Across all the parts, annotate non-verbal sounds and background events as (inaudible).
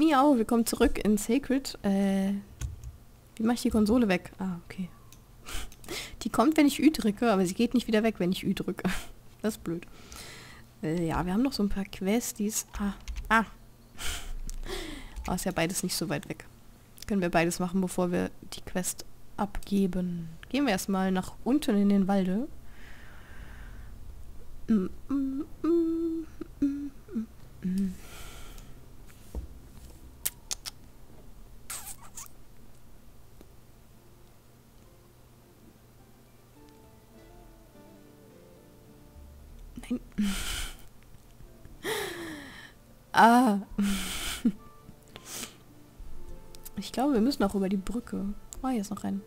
Miau, willkommen zurück in Sacred. Äh, wie mache ich die Konsole weg? Ah, okay. (laughs) Die kommt, wenn ich Ü drücke, aber sie geht nicht wieder weg, wenn ich Ü drücke. (laughs) Das ist blöd. Äh, ja, wir haben noch so ein paar Questies. Ah, ah. (laughs) Oh, ist ja beides nicht so weit weg. Können wir beides machen, bevor wir die Quest abgeben. Gehen wir erstmal nach unten in den Walde. Mm, mm, mm, Nein. (laughs) ah. (laughs) Ich glaube, wir müssen auch über die Brücke. Oh, hier ist noch ein.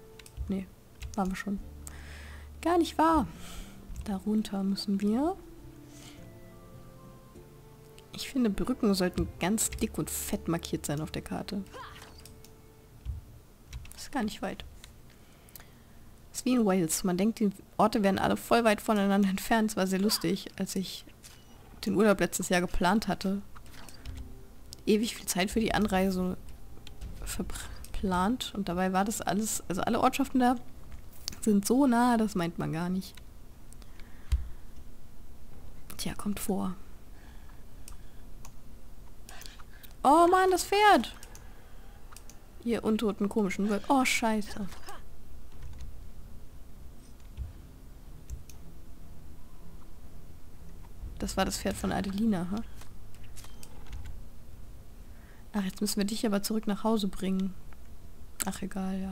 Nee, waren wir schon. Gar nicht wahr. Darunter müssen wir. Ich finde, Brücken sollten ganz dick und fett markiert sein auf der Karte. Das ist gar nicht weit. Wie in Wales. Man denkt, die Orte werden alle voll weit voneinander (laughs) entfernt. Es war sehr lustig, als ich den Urlaub letztes Jahr geplant hatte. Ewig viel Zeit für die Anreise verplant. Und dabei war das alles, also alle Ortschaften da sind so nah, das meint man gar nicht. Tja, kommt vor. Oh Mann, das Pferd! Ihr untoten komischen Wirt. Oh, scheiße. Das war das Pferd von Adelina, ha? Ach, jetzt müssen wir dich aber zurück nach Hause bringen. Ach, egal, ja.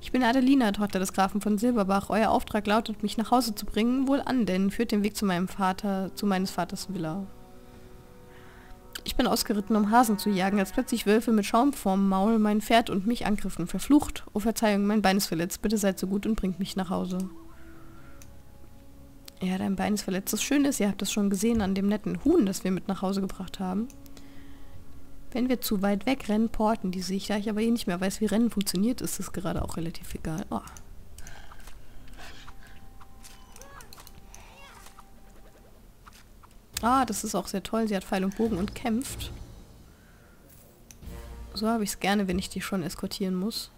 Ich bin Adelina, Tochter des Grafen von Silberbach. Euer Auftrag lautet, mich nach Hause zu bringen. Wohl an, denn führt den Weg zu meinem Vater, zu meines Vaters Villa. Ich bin ausgeritten, um Hasen zu jagen, als plötzlich Wölfe mit Schaum vorm Maul mein Pferd und mich angriffen. Verflucht. Oh Verzeihung, mein Bein ist verletzt. Bitte seid so gut und bringt mich nach Hause. Ja, dein Bein ist verletzt. Das Schöne ist, ihr habt das schon gesehen an dem netten Huhn, das wir mit nach Hause gebracht haben. Wenn wir zu weit weg rennen, porten die sich. Da ich aber eh nicht mehr weiß, wie Rennen funktioniert, ist es gerade auch relativ egal. Oh. Ah, das ist auch sehr toll. Sie hat Pfeil und Bogen und kämpft. So habe ich es gerne, wenn ich die schon eskortieren muss.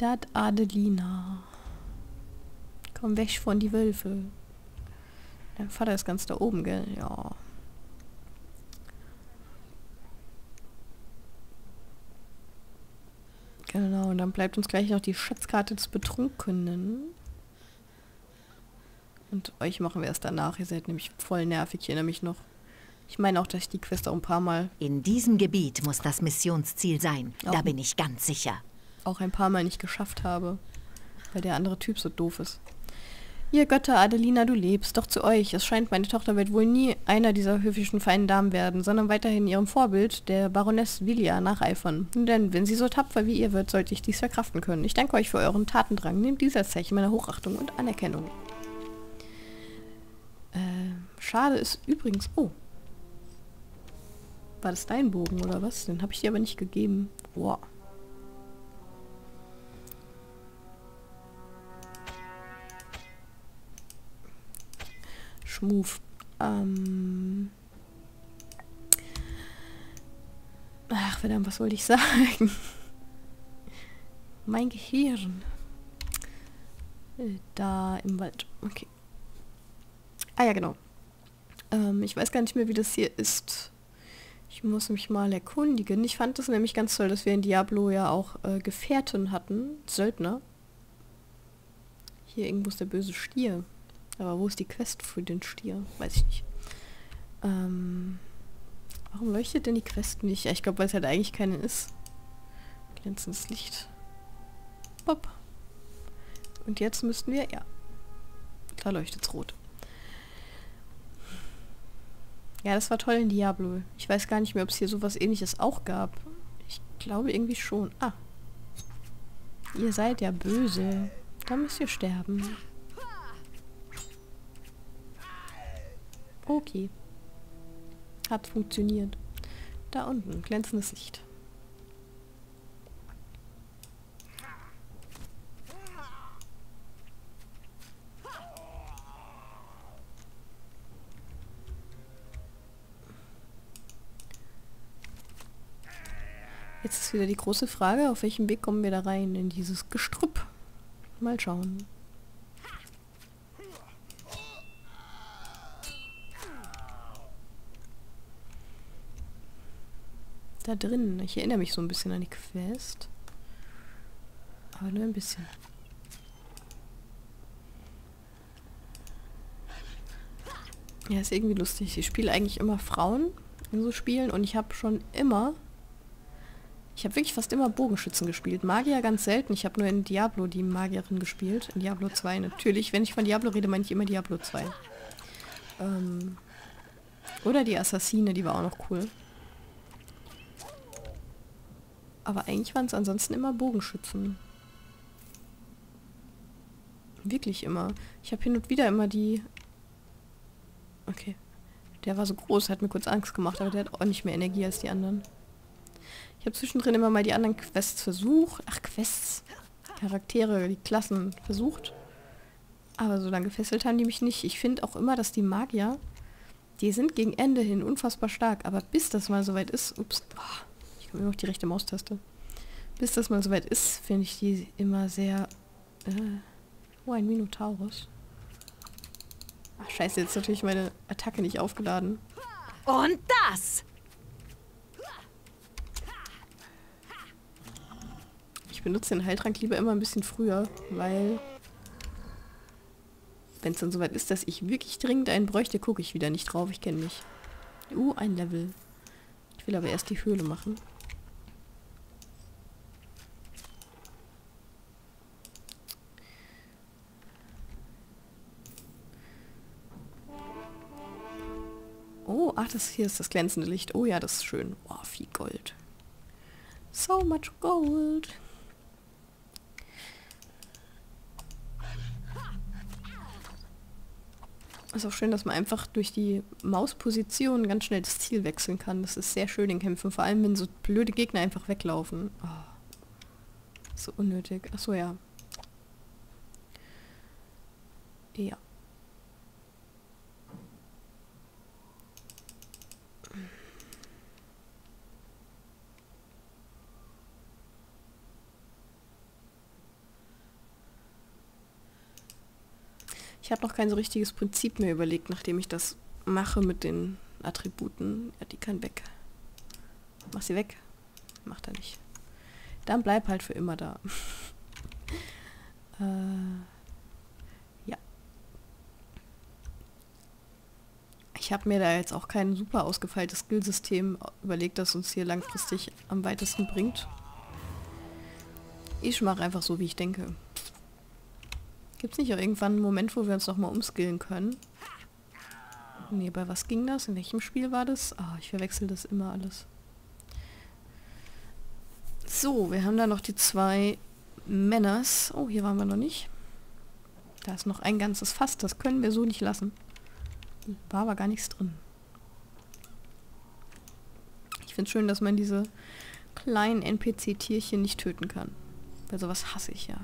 Dat Adelina. Komm weg von die Wölfe. Dein Vater ist ganz da oben, gell? Ja. Genau, und dann bleibt uns gleich noch die Schatzkarte des Betrunkenen. Und euch machen wir es danach. Ihr seid nämlich voll nervig, ich erinnere mich noch. Ich meine auch, dass ich die Quest auch ein paar Mal... In diesem Gebiet muss das Missionsziel sein. Auch da bin ich ganz sicher. Auch ein paar Mal nicht geschafft habe. Weil der andere Typ so doof ist. Ihr Götter, Adelina, du lebst. Doch zu euch. Es scheint, meine Tochter wird wohl nie einer dieser höfischen feinen Damen werden, sondern weiterhin ihrem Vorbild, der Baroness Villia, nacheifern. Denn wenn sie so tapfer wie ihr wird, sollte ich dies verkraften können. Ich danke euch für euren Tatendrang. Nehmt dies Zeichen meiner Hochachtung und Anerkennung. Äh, schade ist übrigens... Oh. War das dein Bogen oder was? Den habe ich dir aber nicht gegeben. Boah. Schmuf. Ähm Ach, verdammt, was wollte ich sagen? mein Gehirn. Äh, da im Wald. Okay. Ah ja, genau. Ähm, ich weiß gar nicht mehr, wie das hier ist. Ich muss mich mal erkundigen. Ich fand es nämlich ganz toll, dass wir in Diablo ja auch äh, Gefährten hatten. Söldner. Hier irgendwo ist der böse Stier. Aber wo ist die Quest für den Stier? Weiß ich nicht. Ähm, warum leuchtet denn die Quest nicht? Ja, ich glaube, weil es halt eigentlich keine ist. Glänzendes Licht. Pop. Und jetzt müssten wir, ja. Da leuchtet es rot. Ja, das war toll in Diablo. Ich weiß gar nicht mehr, ob es hier sowas ähnliches auch gab. Ich glaube irgendwie schon. Ah. Ihr seid ja böse. Da müsst ihr sterben. Okay. Hat funktioniert. Da unten, glänzendes Licht. Jetzt ist wieder die große Frage, auf welchem Weg kommen wir da rein in dieses Gestrüpp. Mal schauen. Da drin. Ich erinnere mich so ein bisschen an die Quest. Aber nur ein bisschen. Ja, ist irgendwie lustig. Ich spiele eigentlich immer Frauen in so Spielen und ich habe schon immer... Ich habe wirklich fast immer Bogenschützen gespielt. Magier ganz selten. Ich habe nur in Diablo die Magierin gespielt. In Diablo 2 natürlich. Wenn ich von Diablo rede, meine ich immer Diablo 2. Ähm, oder die Assassine, die war auch noch cool. Aber eigentlich waren es ansonsten immer Bogenschützen. Wirklich immer. Ich habe hin und wieder immer die... Okay. Der war so groß, hat mir kurz Angst gemacht, aber der hat auch nicht mehr Energie als die anderen. Ich habe zwischendrin immer mal die anderen Quests versucht. Ach, Quests. Charaktere, die Klassen versucht. Aber so lange gefesselt haben die mich nicht. Ich finde auch immer, dass die Magier, die sind gegen Ende hin unfassbar stark. Aber bis das mal soweit ist... Ups. Oh, ich habe immer noch die rechte Maustaste. Bis das mal soweit ist, finde ich die immer sehr... Äh, oh, ein Minotaurus. Ach, scheiße, jetzt natürlich meine Attacke nicht aufgeladen. Und das! Ich benutze den Heiltrank lieber immer ein bisschen früher, weil... Wenn es dann soweit ist, dass ich wirklich dringend einen bräuchte, gucke ich wieder nicht drauf. Ich kenne mich. Uh, ein Level. Ich will aber erst die Höhle machen. Das hier ist das glänzende Licht. Oh ja, das ist schön. Oh, viel Gold. So much gold. Ist auch schön, dass man einfach durch die Mausposition ganz schnell das Ziel wechseln kann. Das ist sehr schön in Kämpfen, vor allem wenn so blöde Gegner einfach weglaufen. Oh. So unnötig. Achso, ja. Ja. Ich habe noch kein so richtiges Prinzip mehr überlegt, nachdem ich das mache mit den Attributen. Ja, die kann weg. Mach sie weg. Macht er nicht. Dann bleib halt für immer da. (laughs) äh, ja. Ich habe mir da jetzt auch kein super ausgefeiltes Skillsystem überlegt, das uns hier langfristig am weitesten bringt. Ich mache einfach so, wie ich denke. Gibt es nicht auch irgendwann einen Moment, wo wir uns nochmal umskillen können? Nee, bei was ging das? In welchem Spiel war das? Ah, oh, ich verwechsel das immer alles. So, wir haben da noch die zwei Männers. Oh, hier waren wir noch nicht. Da ist noch ein ganzes Fass. Das können wir so nicht lassen. War aber gar nichts drin. Ich finde es schön, dass man diese kleinen NPC-Tierchen nicht töten kann. Weil sowas hasse ich ja.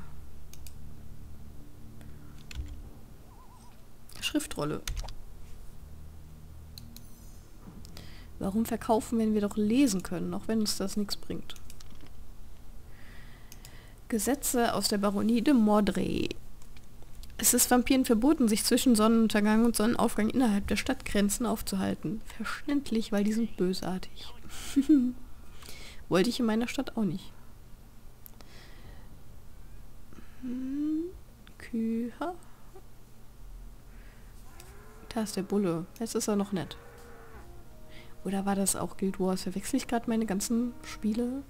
Schriftrolle. Warum verkaufen, wenn wir doch lesen können, auch wenn uns das nichts bringt? Gesetze aus der Baronie de Mordre. Es ist Vampiren verboten, sich zwischen Sonnenuntergang und Sonnenaufgang innerhalb der Stadtgrenzen aufzuhalten. Verständlich, weil die sind bösartig. (laughs) Wollte ich in meiner Stadt auch nicht. Hm, Kühe. Da ist der Bulle. Jetzt ist er noch nett. Oder war das auch Guild Wars? Verwechsel ich gerade meine ganzen Spiele?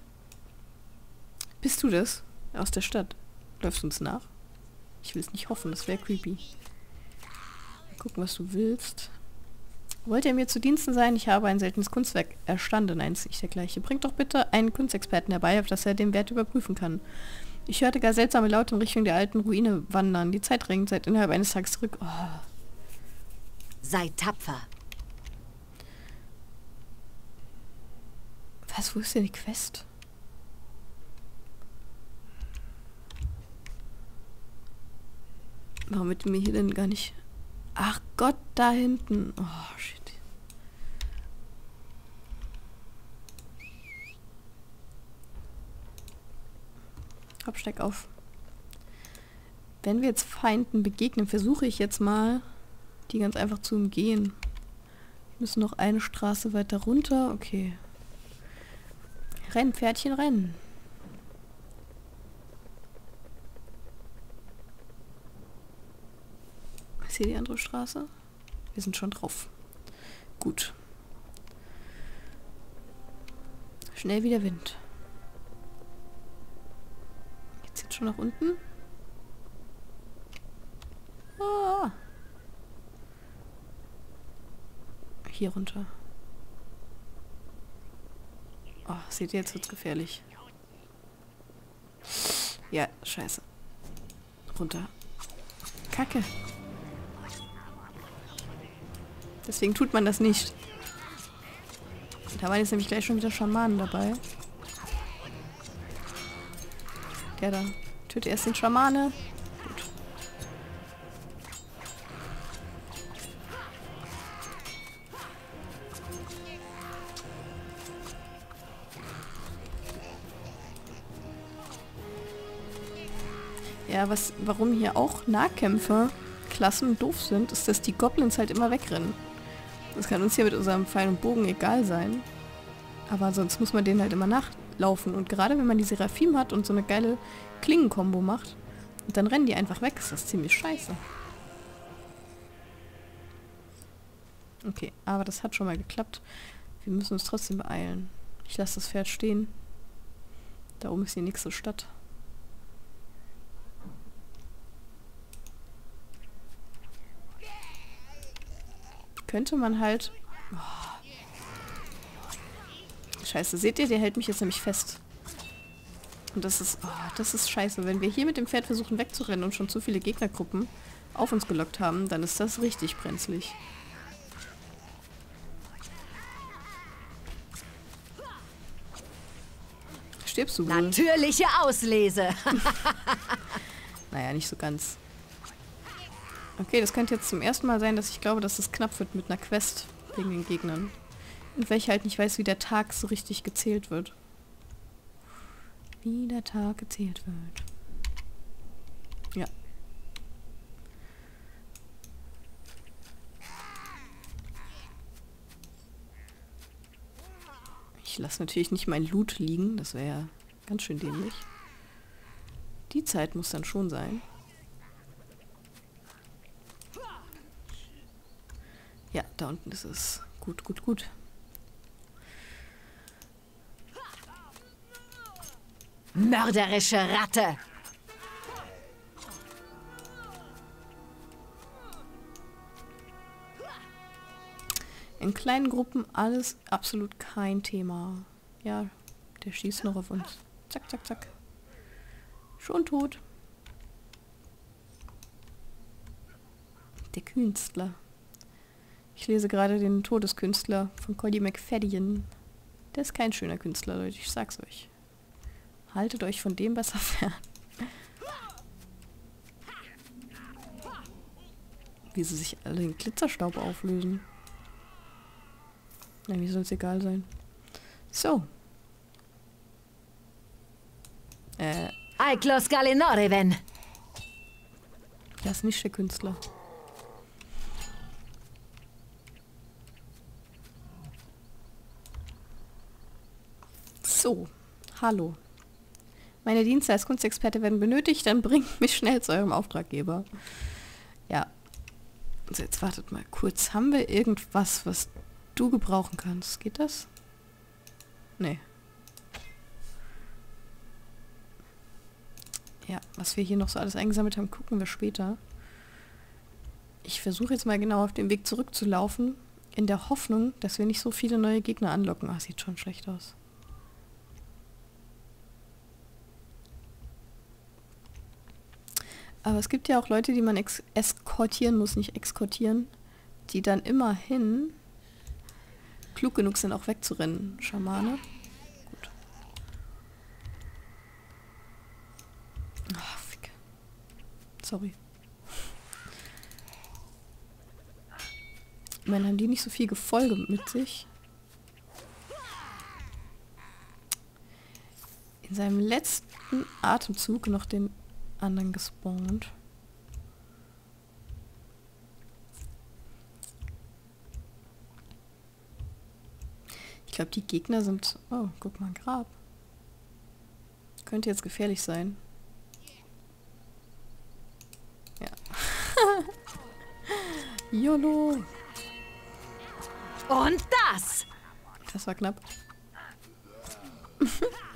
Bist du das? Aus der Stadt? Läufst uns nach? Ich will es nicht hoffen, das wäre creepy. Mal gucken, was du willst. Wollt ihr mir zu Diensten sein? Ich habe ein seltenes Kunstwerk erstanden. Eins nicht der gleiche. Bringt doch bitte einen Kunstexperten herbei, auf das er den Wert überprüfen kann. Ich hörte gar seltsame Laute in Richtung der alten Ruine wandern. Die Zeit drängt seit innerhalb eines Tages zurück. Oh. Sei tapfer. Was, wo ist denn die Quest? Warum wird mir hier denn gar nicht... Ach Gott, da hinten. Oh, shit. Schraub, steig auf. Wenn wir jetzt Feinden begegnen, versuche ich jetzt mal, die ganz einfach zu umgehen. Wir müssen noch eine Straße weiter runter. Okay. Renn, Pferdchen, rennen. Ist hier die andere Straße? Wir sind schon drauf. Gut. Schnell wie der Wind. Jetzt jetzt schon nach unten. Ah. Hier runter. Oh, seht ihr, jetzt wird's gefährlich. Ja, scheiße. Runter. Kacke. Deswegen tut man das nicht. Da waren jetzt nämlich gleich schon wieder Schamanen dabei. Der da. Töte erst den Schamane. Ja, was, warum hier auch Nahkämpfer Klassen doof sind, ist, dass die Goblins halt immer wegrennen. Das kann uns hier mit unserem Pfeil und Bogen egal sein. Aber sonst muss man denen halt immer nachlaufen. Und gerade wenn man die Seraphim hat und so eine geile Klingenkombo macht, dann rennen die einfach weg. Ist das ziemlich scheiße. Okay, aber das hat schon mal geklappt. Wir müssen uns trotzdem beeilen. Ich lasse das Pferd stehen. Da oben ist die nächste Stadt. Könnte man halt... Oh. Scheiße, seht ihr? Der hält mich jetzt nämlich fest. Und das ist... Oh, das ist scheiße. Wenn wir hier mit dem Pferd versuchen wegzurennen und schon zu viele Gegnergruppen auf uns gelockt haben, dann ist das richtig brenzlig. Stirbst du wohl? Natürliche Auslese. (laughs) naja, nicht so ganz. Okay, das könnte jetzt zum ersten Mal sein, dass ich glaube, dass es knapp wird mit einer Quest wegen den Gegnern. Weil ich halt nicht weiß, wie der Tag so richtig gezählt wird. Wie der Tag gezählt wird. Ja. Ich lasse natürlich nicht mein Loot liegen, das wäre ja ganz schön dämlich. Die Zeit muss dann schon sein. Ja, da unten ist es. Gut, gut, gut. Mörderische Ratte! In kleinen Gruppen alles absolut kein Thema. Ja, der schießt noch auf uns. Zack, zack, zack. Schon tot. Der Künstler. Ich lese gerade den Todeskünstler von Cody McFadden. Der ist kein schöner Künstler, Leute, ich sag's euch. Haltet euch von dem besser (laughs) fern. Wie sie sich alle in Glitzerstaub auflösen. Na, wie soll's egal sein. So. Äh. Aiklos. Das ist nicht der Künstler. So, hallo. Meine Dienste als Kunstexperte werden benötigt, dann bringt mich schnell zu eurem Auftraggeber. Ja. Also jetzt wartet mal kurz. Haben wir irgendwas, was du gebrauchen kannst? Geht das? Nee. Ja, was wir hier noch so alles eingesammelt haben, gucken wir später. Ich versuche jetzt mal genau auf dem Weg zurückzulaufen, in der Hoffnung, dass wir nicht so viele neue Gegner anlocken. Ah, sieht schon schlecht aus. Aber es gibt ja auch Leute, die man eskortieren muss, nicht exkortieren, die dann immerhin klug genug sind, auch wegzurennen. Schamane. Gut. Ach, fick. Sorry. Ich meine, haben die nicht so viel Gefolge mit sich? in seinem letzten Atemzug noch den anderen gespawnt. Ich glaube, die Gegner sind... Oh, guck mal, ein Grab. Könnte jetzt gefährlich sein. Ja. (laughs) YOLO! Und das! Das war knapp. (laughs)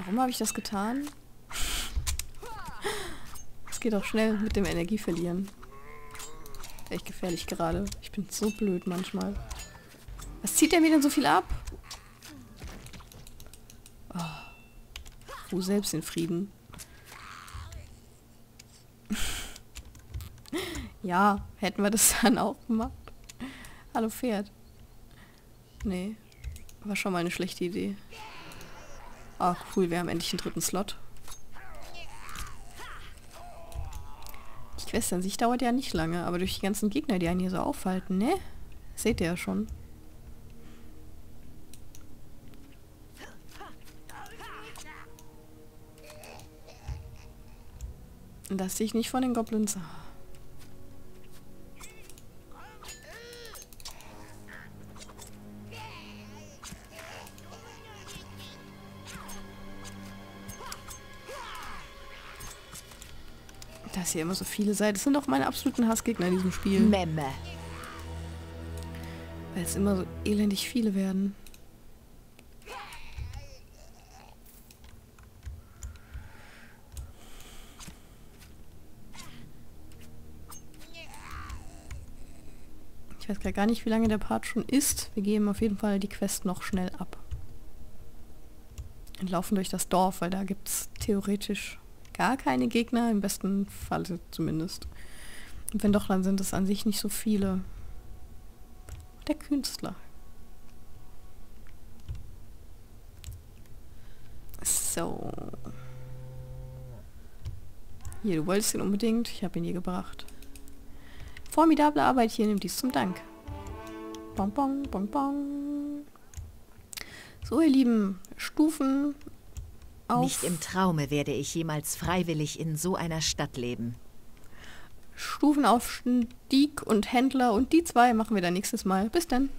Warum habe ich das getan? Es geht auch schnell mit dem Energieverlieren. Echt gefährlich gerade. Ich bin so blöd manchmal. Was zieht der mir denn so viel ab? Oh. Ruhe selbst in Frieden. (laughs) ja, hätten wir das dann auch gemacht. Hallo Pferd. Nee. War schon mal eine schlechte Idee. Ah, cool, wir haben endlich einen dritten Slot. Die Quest an sich dauert ja nicht lange, aber durch die ganzen Gegner, die einen hier so aufhalten, ne? Seht ihr ja schon. Lass dich nicht von den Goblins... Dass ihr immer so viele seid. Das sind doch meine absoluten Hassgegner in diesem Spiel. Memme. Weil es immer so elendig viele werden. Ich weiß gar nicht, wie lange der Part schon ist. Wir geben auf jeden Fall die Quest noch schnell ab. Und laufen durch das Dorf, weil da gibt es theoretisch gar keine Gegner, im besten Falle zumindest. Und wenn doch, dann sind es an sich nicht so viele. Der Künstler. So. Hier, du wolltest ihn unbedingt. Ich habe ihn hier gebracht. Formidable Arbeit hier, nimm dies zum Dank. Bon, bon, bon, bon. So, ihr Lieben, Stufen auf... Nicht im Traume werde ich jemals freiwillig in so einer Stadt leben. Stufenaufstieg und Händler und die zwei machen wir dann nächstes Mal. Bis dann.